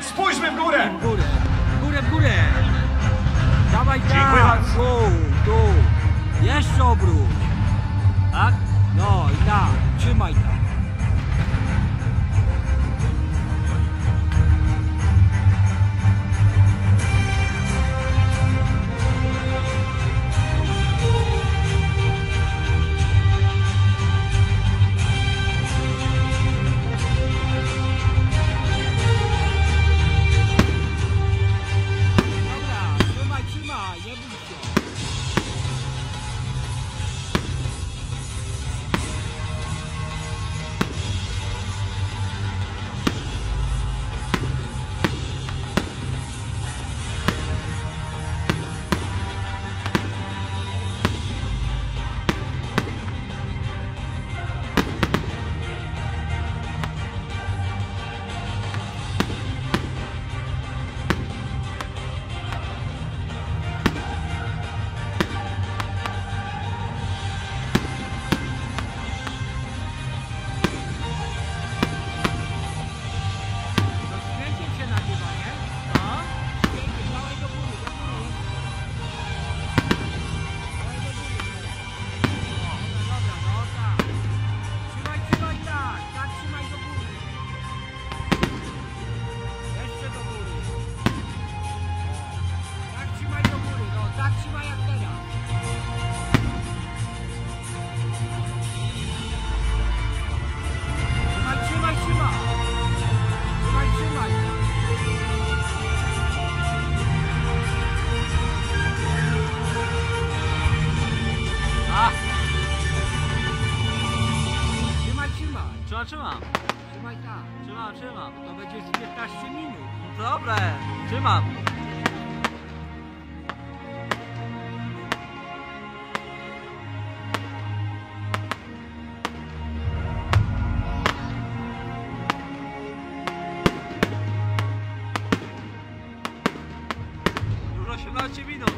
Spójrzmy w górę! W górę, w górę, w górę. Dawaj tak, tu, tu. Jeszcze obróć. Tak? No i tak, trzymaj tak. Trzymaj tak. Trzymam, trzymam. To będzie z 15 minut. No Dobre, trzymam. Już 18 minut.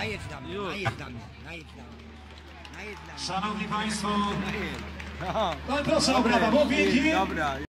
Najedź na mnie, najedź na mnie, najedź na mnie. Najedź na mnie. Szanowni Państwo, no proszę o brawa, bo Dobra.